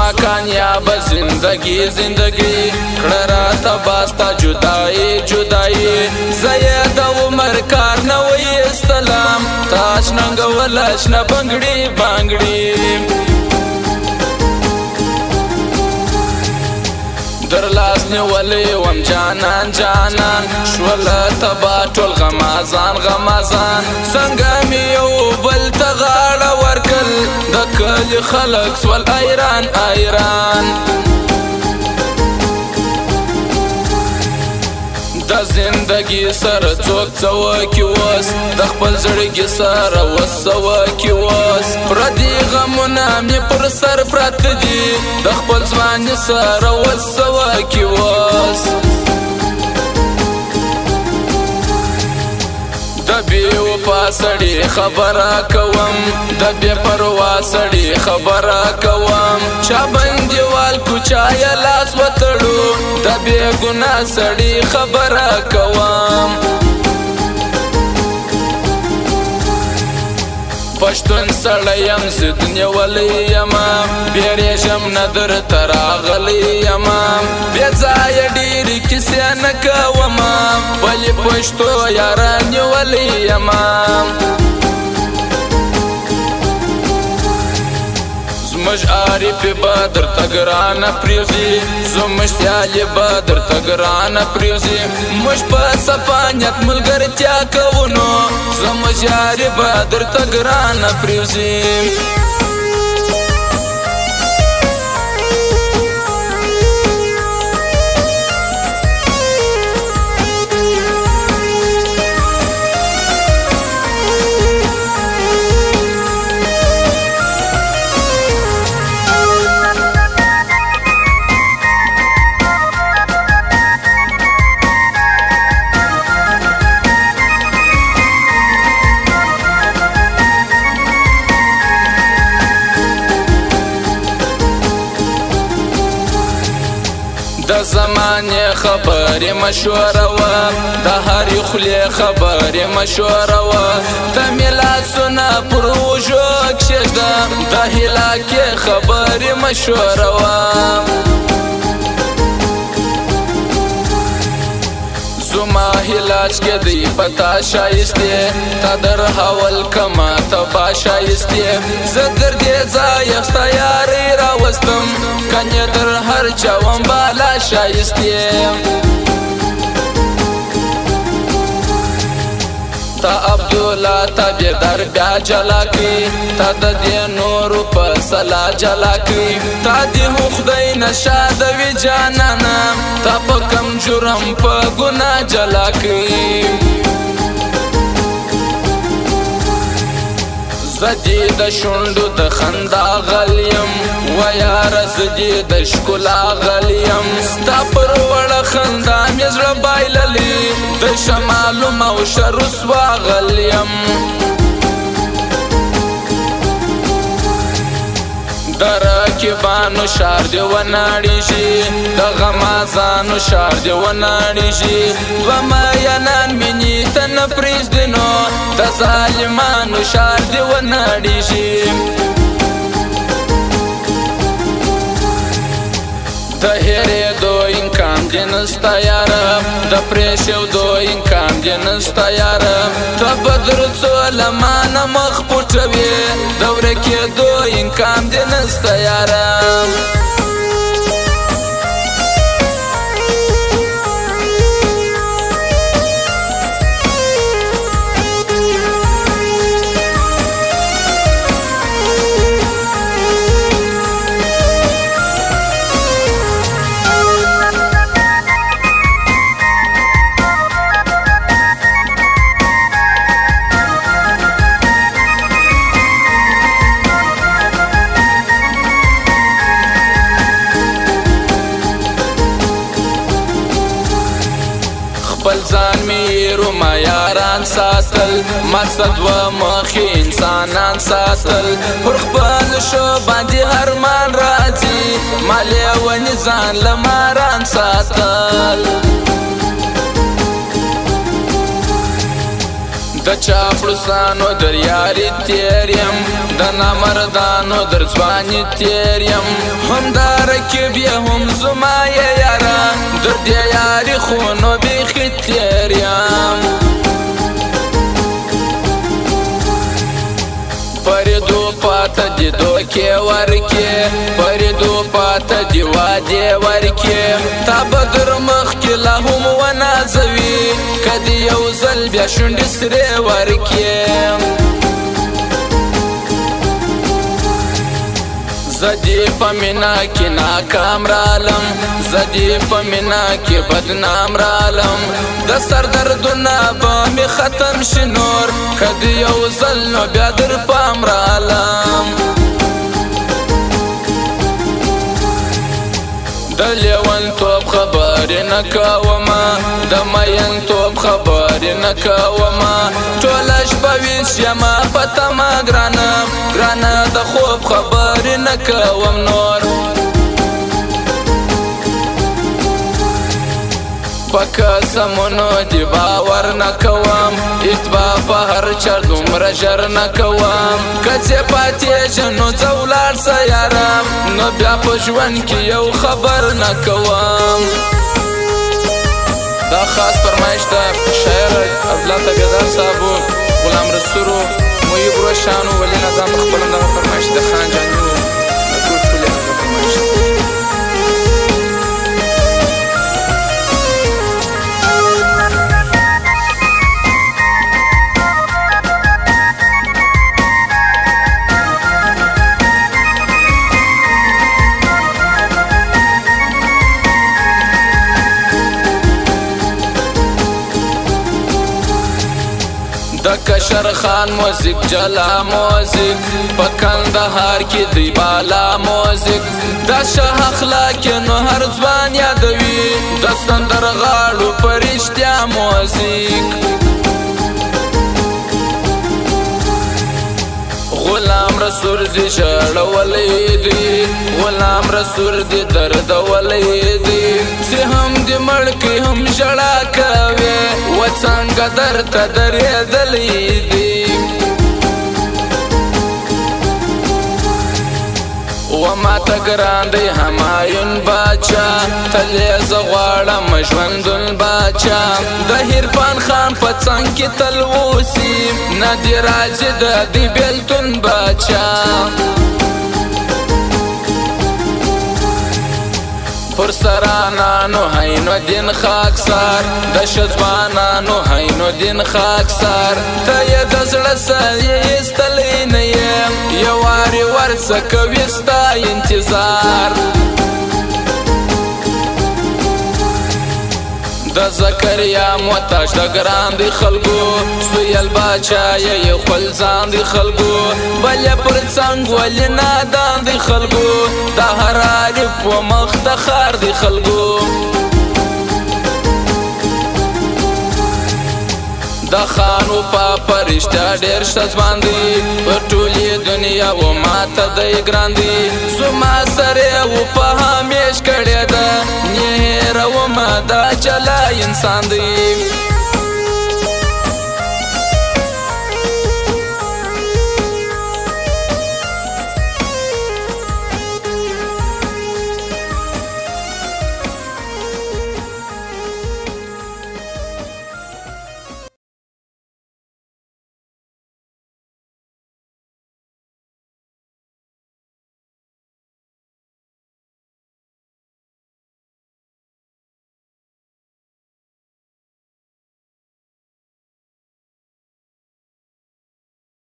مکان یا به زندگی زندگی کړه را ته باستا جدای جدای زیا د عمر کار نه وې استلام تاش ننګ ولاش نه بنګړي بنګړي در لاس نیولې وم جانان جانان شول تبا ټول غمازان غمازان څنګه می یو بل ته غاړه ورکل د کلی خلک سول ایران ایران دا زندگی سره څوک څوا کې واس د خپل زړګي سره وسوا کې واس پر دې غمونه مې پر سر پراته دي د خپل ځواني سره وسوا کې واس د بی و پاسړي خبره کوم د بی پروا سړي خبره کوم چا باندې وال کوچا یا لاس وتړو د بی ګنا سړي خبره کوم پښتون سړی یم زه دنیا ولی یم بیریږم نه درته راغلی یم بې ځایه ډېرې کیسې نه کوم ولې پښتو یاران نیولی یم زمش عارف بدر تګران پریوزی زمش سیال بدر تګران پریوزی مش په صفانیت ملګرتیا کوونو زمش عارف بدر تګران پریوزی زمانه خبرې مشوره وه د هرې خولې خبرې مشوره وه ته مې لاسونه پر اوژو کښېږده د هلاکې خبرې مشوره وه زما هلاج کې دی پتا شایسته تا در حوال کما تبا شایسته زدر دې ځای خستا یاري راوستم یعنی در هر چوم بالا شایستیم تا عبدالله تا بیدر بیا جلا کی تا د دې نورو په سلا جلا کی تا دې خدای نشاد وی جانانا تا په کم جرم په ګنا جلا کی زدی د شوندو د خندا غلیم و یار زدی د شکلا غلیم ستا پر وړه خندا مې زړه بایللی د شمالو مو شرسوا غلیم درکبانو شار دی وناړي شي د غمازانو شار دی وناړي شي و ما یا نن منی ته نه پرېږدي نو د ظالمانو شار دې ونړېږي د هېرېدو امکان دې نسته یاره د پرېښودو امکان دې نسته یاره ته به درڅو له مانه مخ پټوې د ورکېدو امکان دې نسته یاره اول ځان می روما یاران ساتل مقصد و مخی انسانان ساتل پر خپل شو باندې هرمان راځي مالې ونی ځان لماران ساتل د چاپلوسانو در یاري تیر یم د نامردانو در ځواني تیر یم همدار کې بیا هم زما یاره در دې یاري خو نو بیخي تیر یم پرې دوه پاته دی دوکې ورکې فریدو پاته دی وادې ورکې تا به در مخکې لا هم ونازوي که دې یو ځل بیا شونډې سرې ورکې زدی په مینا کې ناکام رالم زدی په مینا کې بدنام رالم د سر دردونه به می ختم شنور کدی یو ځل نو بیا در پام رالم د لیوان توپ خبرې نه کوم د مین توپ خبرې نه کوم ټول شپه ویښ یم په تما ګرانه ګرانه د خوب خبر نکوم نور پکه سمونو دی باور نکوم اتبا په هر چر دومره ژر نکوم که څه پاتېږه نو ځه ولاړ سه یارم نو بیا په ژوند کې یو خبر نکوم دا خاص فرمایش ده شاعر عبدالله تبیدار صاحبو غلام رسولو محیب روشانو ولی نظام خپلم دغه فرمایش د خان جان اختر خان موزیک جلا موزیک په کندهار کې دی بالا موزیک دا شه اخلاق نو هر ځوان یادوي د سندرغاړو پرشتیا موزیک غلام رسول دې ژړولې دي غلام رسول دې درد ولې دي چې هم دې مړ کې هم ژړا کوي و څنګه درته درېدلې دي ما ته ګران دی همایون باچا تل یې زه غواړم ژوندون باچا د هیرپان خان په څنګ کې تل اوسي نه دې راځي د دې بېلتون باچا پر سرانانو حینو دین خاکسار د شزبانانو حینو دین خاکسار ته یې د زړه سړي ایستلی نه یم یو ورڅ کوي ستا انتظار د زکریا محتاج د ګران دی خلکو سویل باچا یې خپل ځان دی خلکو بل پر څنګ ول نادان دی خلکو د هر عارف و مختخر دی خلکو د خانو په پرشتہ ډېر شزمان دی پر دنیا و ما ته دی ګران دی زما سره و په همیش کړی ده نه هېرومه دا چلا انسان دی